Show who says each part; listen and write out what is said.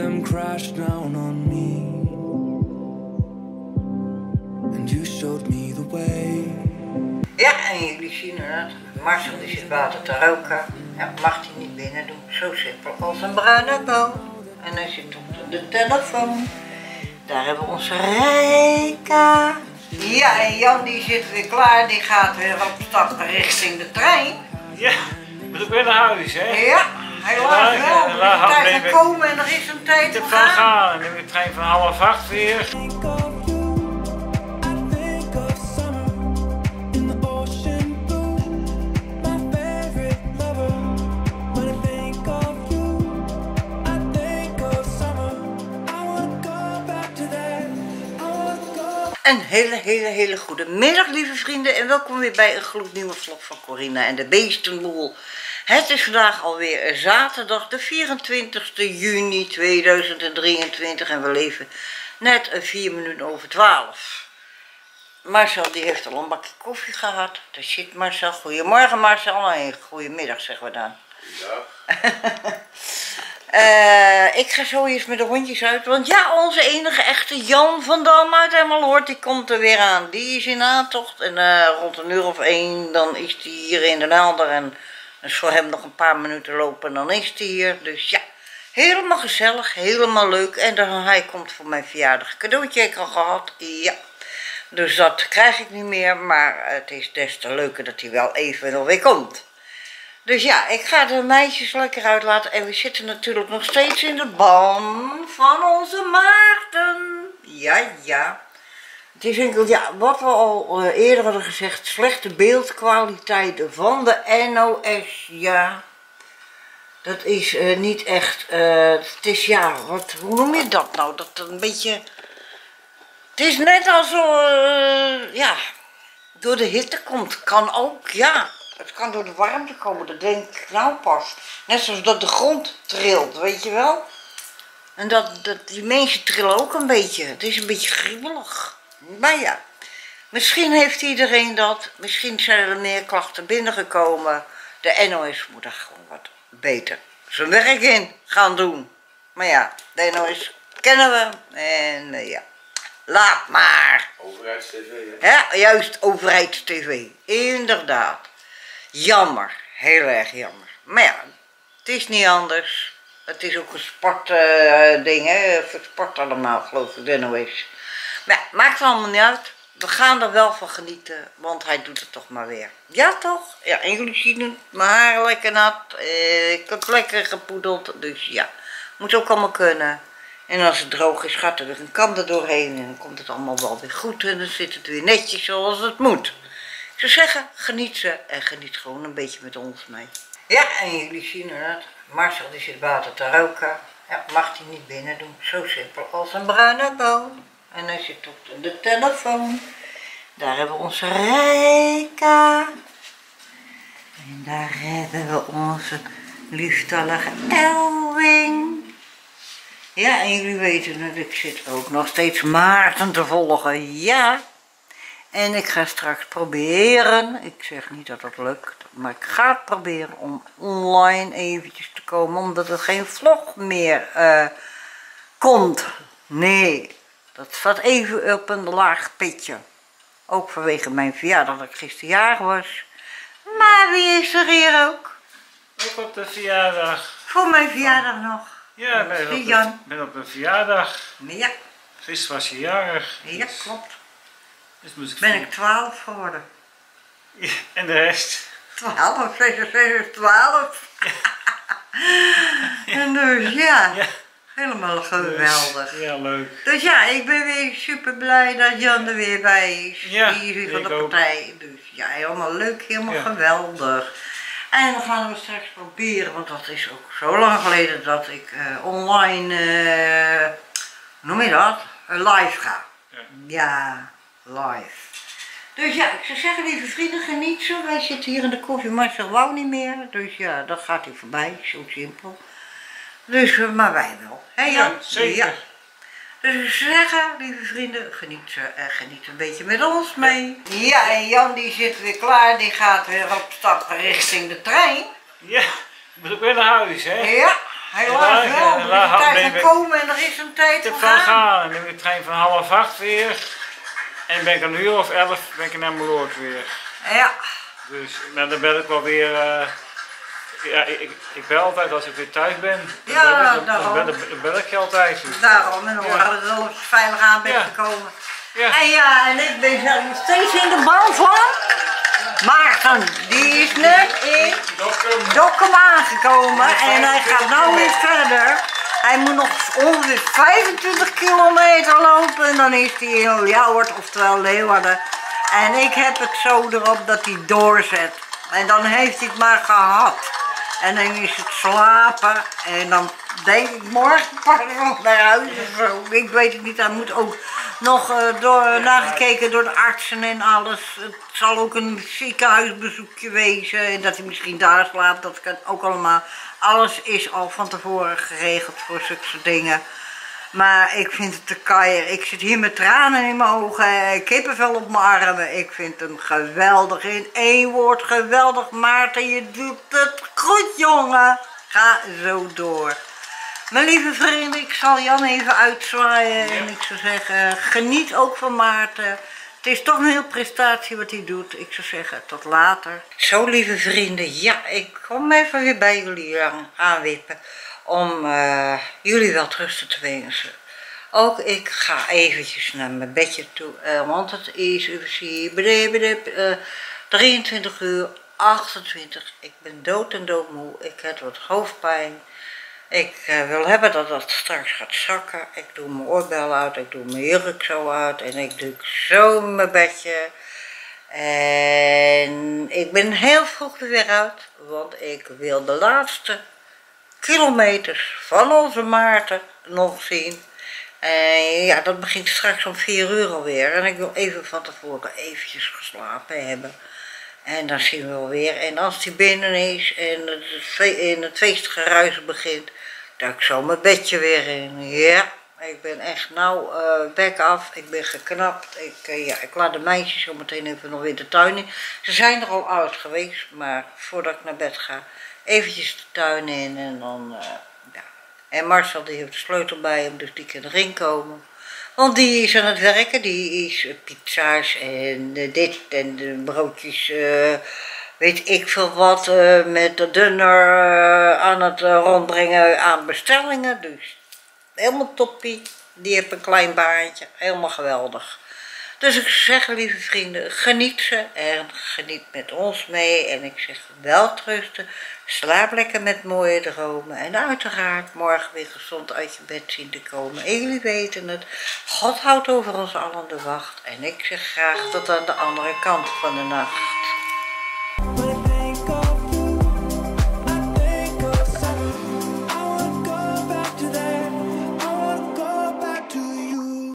Speaker 1: them crash down on me. And you showed me the way.
Speaker 2: Ja, en jullie zien het. Marcel die zit water te roken. Ja, mag hij niet binnen doen. Zo simpel als een bruine boom. En hij zit op de telefoon. Daar hebben we onze Rijka. Ja, en Jan die zit weer klaar. Die gaat weer op stap richting de trein.
Speaker 3: Ja, moet ik weer naar huis, hè?
Speaker 2: Ja, helaas wel. tijd
Speaker 3: nee,
Speaker 2: gekomen en er is een tijd
Speaker 3: van
Speaker 2: gegaan.
Speaker 3: gaan. Dan heb ik trein van half acht weer.
Speaker 2: Een hele, hele, hele goede middag, lieve vrienden. En welkom weer bij een gloednieuwe vlog van Corina en de Beestenboel. Het is vandaag alweer zaterdag, de 24 juni 2023. En we leven net een vier minuten over 12. Marcel die heeft al een bakje koffie gehad. Daar zit Marcel. Goedemorgen Marcel. En goedemiddag zeggen we dan. Eh, ik ga zo eens met de hondjes uit. Want ja, onze enige echte Jan van Dam uit Emmeloord, die komt er weer aan. Die is in aantocht. En eh, rond een uur of één, dan is hij hier in Den Helder. En dus voor hem nog een paar minuten lopen, dan is hij hier. Dus ja, helemaal gezellig, helemaal leuk. En dan, hij komt voor mijn verjaardag cadeautje ik al gehad. Ja. Dus dat krijg ik niet meer. Maar het is des te leuker dat hij wel even nog weer komt. Dus ja, ik ga de meisjes lekker uitlaten. En we zitten natuurlijk nog steeds in de ban van onze Maarten. Ja, ja. Het is enkel, ja, wat we al eh, eerder hadden gezegd, slechte beeldkwaliteit van de NOS. Ja, dat is eh, niet echt, eh, het is ja, wat, hoe noem je dat nou? Dat een beetje, het is net alsof, eh, ja, door de hitte komt. Kan ook, ja. Het kan door de warmte komen, dat denk ik nou pas. Net zoals dat de grond trilt, weet je wel? En dat, dat die mensen trillen ook een beetje. Het is een beetje griebelig. Maar ja, misschien heeft iedereen dat. Misschien zijn er meer klachten binnengekomen. De NOS moet er gewoon wat beter zijn werk in gaan doen. Maar ja, de NOS kennen we. En eh, ja, laat maar.
Speaker 4: Overheidstv, hè?
Speaker 2: Ja, juist, overheidstv. Inderdaad. Jammer, heel erg jammer. Maar ja, het is niet anders. Het is ook een sportding, hè? Voor sport allemaal, geloof ik, de NOS. Maar maakt allemaal niet uit. We gaan er wel van genieten, want hij doet het toch maar weer. Ja, toch? Ja, en jullie zien mijn haar lekker nat. Eh, ik heb lekker gepoedeld, dus ja. Moet ook allemaal kunnen. En als het droog is, gaat er weer een kam er doorheen en dan komt het allemaal wel weer goed en dan zit het weer netjes zoals het moet. Ik zou zeggen, geniet ze en geniet gewoon een beetje met ons mee. Ja, en jullie zien het. Marcel die zit water te roken. Ja, mag hij niet binnen doen. Zo simpel als een bruine boom. En hij zit op de telefoon. Daar hebben we onze Rijka. En daar hebben we onze lieftallige Elwing. Ja, en jullie weten het, ik zit ook nog steeds Maarten te volgen, ja. En ik ga straks proberen, ik zeg niet dat het lukt, maar ik ga het proberen om online eventjes te komen, omdat er geen vlog meer eh, komt. Nee, dat staat even op een laag pitje. Ook vanwege mijn verjaardag, dat ik gisteren jarig was. Maar wie is er hier ook?
Speaker 3: Ook op de verjaardag.
Speaker 2: Voor mijn verjaardag nog.
Speaker 3: Ja, ik ben op, ben een verjaardag.
Speaker 2: Ja,
Speaker 3: Gisteren was je jarig.
Speaker 2: ja klopt.
Speaker 3: Dus moest ik
Speaker 2: Ben ik 12 geworden.
Speaker 3: Ja, En de rest?
Speaker 2: 12, 66, 12. en dus ja,
Speaker 3: Ja.
Speaker 2: Helemaal geweldig.
Speaker 3: Ja, leuk.
Speaker 2: Dus ja, ik ben weer super blij dat Jan er weer bij is.
Speaker 3: Ja,
Speaker 2: Die is van de
Speaker 3: ook.
Speaker 2: partij. Dus ja, helemaal leuk, helemaal
Speaker 3: Ja.
Speaker 2: geweldig. En dan gaan we straks proberen, want dat is ook zo lang geleden dat ik eh, online, eh, noem je dat? Eh, live ga.
Speaker 3: Ja.
Speaker 2: Ja, live. Dus ja, ik zou zeggen, lieve vrienden, geniet zo. Wij zitten hier in de koffie, Marcel wou niet meer. Dus ja, dan gaat hij voorbij, zo simpel. Dus, eh, maar wij wel. Hé Jan?
Speaker 3: Ja, zeker.
Speaker 2: Ja. Dus ik zou zeggen, lieve vrienden, geniet, eh, geniet een beetje met ons mee. Ja, en Jan die zit weer klaar, die gaat weer op stap richting de trein.
Speaker 3: Ja, moet ik weer naar huis, hè?
Speaker 2: Ja, Helaas
Speaker 3: Ja,
Speaker 2: wel, is
Speaker 3: helaas,
Speaker 2: een tijd gekomen en er is een tijd
Speaker 3: van gaan. Dan heb ik de trein van half acht weer. En ben ik een uur of elf ben ik naar Meloord weer.
Speaker 2: Ja,
Speaker 3: Dus maar dan ben ik wel weer. eh, ja, ik, ik- bel altijd als ik weer thuis ben. Dan
Speaker 2: Ja,
Speaker 3: bel ik, dan,
Speaker 2: daarom.
Speaker 3: dan bel, dan bel ik je altijd. Dus,
Speaker 2: daarom. En dan
Speaker 3: Ja.
Speaker 2: waren we alles veilig aan bed
Speaker 3: Ja.
Speaker 2: gekomen.
Speaker 3: ja.
Speaker 2: En ja, en ik ben zelf nog steeds in de baan van Maarten. Die is net in Dokkum aangekomen en hij gaat nou weer verder. Hij moet nog ongeveer 25 kilometer lopen en dan is hij in Ljouwert, oftewel Leeuwarden. En ik heb het zo erop dat hij doorzet. En dan heeft hij het maar gehad. En dan is het slapen en dan denk ik morgen pas nog naar huis of zo. Ik weet het niet, hij moet ook nog eh, door, nagekeken door de artsen en alles. Het zal ook een ziekenhuisbezoekje wezen en dat hij misschien daar slaapt, dat kan ook allemaal. Alles is al van tevoren geregeld voor zulke dingen. Maar ik vind het te keier. Ik zit hier met tranen in mijn ogen, kippenvel op mijn armen. Ik vind hem geweldig. In één woord geweldig. Maarten, je doet het goed, jongen. Ga zo door. Mijn lieve vrienden, ik zal Jan even uitzwaaien. En ik zou zeggen, geniet ook van Maarten. Het is toch een heel prestatie wat hij doet. Ik zou zeggen, tot later. Zo, lieve vrienden. Ja, ik kom even weer bij jullie aan- aanwippen. Om eh, jullie wel rusten te wensen. Ook ik ga eventjes naar mijn bedje toe. eh, want het is, eh, 23 uur 28. Ik ben dood en doodmoe. Ik heb wat hoofdpijn. Ik eh, wil hebben dat dat straks gaat zakken. Ik doe mijn oorbel uit, ik doe mijn jurk zo uit en ik doe zo mijn bedje. En ik ben heel vroeg er weer uit, want ik wil de laatste kilometers van onze Maarten nog zien. En ja, dat begint straks om 4 uur alweer. En ik wil even van tevoren eventjes geslapen hebben. En dan zien we wel weer. En als die binnen is en het, fe- en het feestgeruis begint, duik ik zo mijn bedje weer in. Ja, ik ben echt nou bek af. Ik ben geknapt. Ik, eh, ja, ik laat de meisjes zo meteen even nog weer de tuin in. Ze zijn er al uit geweest, maar voordat ik naar bed ga, eventjes de tuin in en dan... eh, ja. En Marcel die heeft de sleutel bij hem, dus die kan erin komen. Want die is aan het werken, die is pizza's en dit en de broodjes, weet ik veel wat, eh, met de dunner eh, aan het eh, rondbrengen aan bestellingen. Dus helemaal toppie. Die heeft een klein baantje, helemaal geweldig. Dus ik zeg, lieve vrienden, geniet ze en geniet met ons mee. En ik zeg welterusten, slaap lekker met mooie dromen. En uiteraard morgen weer gezond uit je bed zien te komen. En jullie weten het, God houdt over ons allen de wacht. En ik zeg graag tot aan de andere kant van de nacht.